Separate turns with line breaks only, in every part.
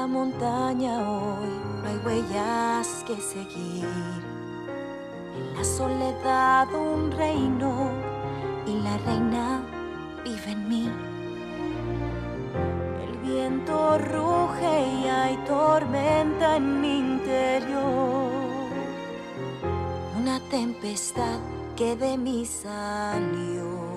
la montaña hoy no hay huellas que seguir. En la soledad un reino y la reina vive en mí. El viento ruge y hay tormenta en mi interior. Una tempestad que de mí salió.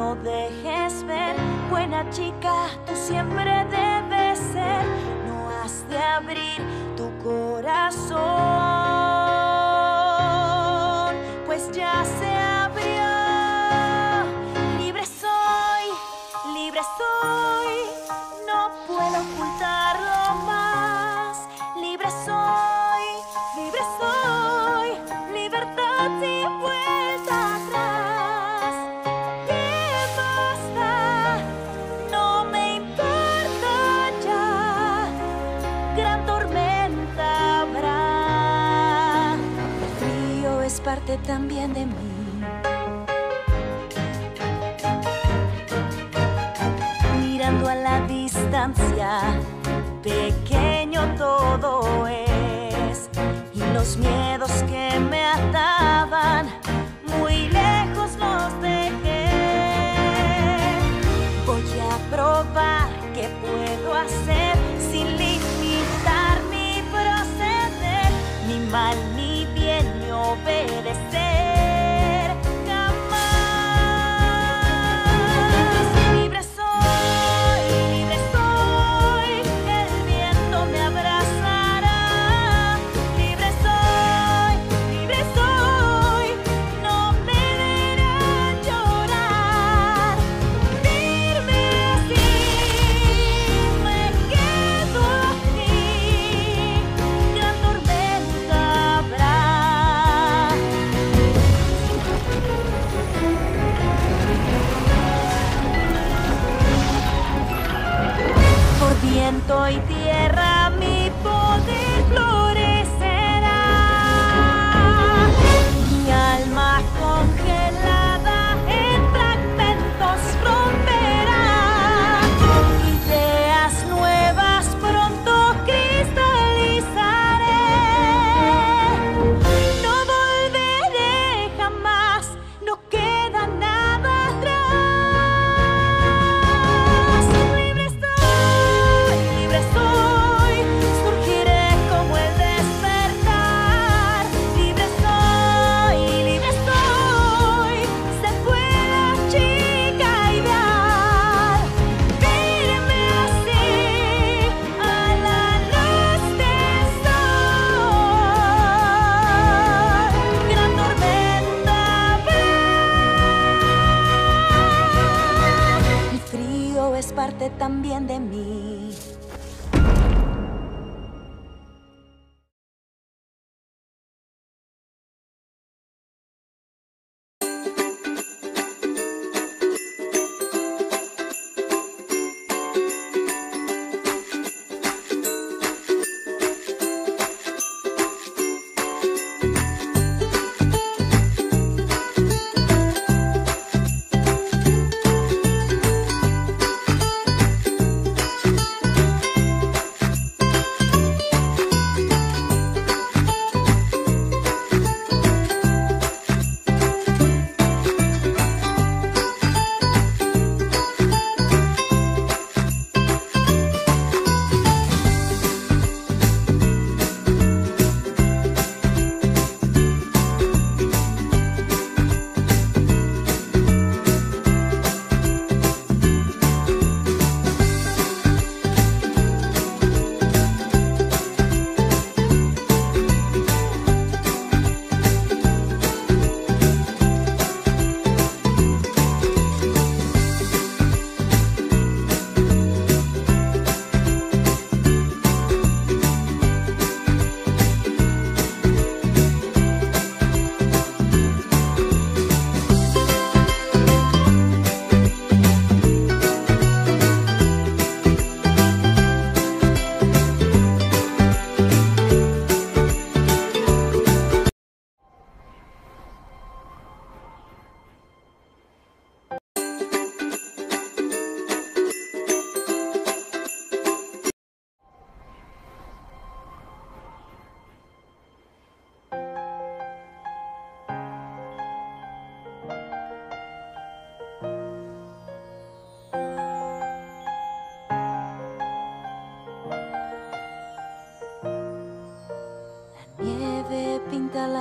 no dejes ver, buena chica, tú siempre debes ser, no has de abrir tu corazón. también de mí. Mirando a la distancia, pequeño todo es, y los miedos que me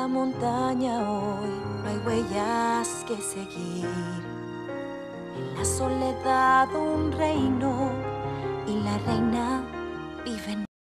montaña hoy, no hay huellas que seguir. En la soledad un reino y la reina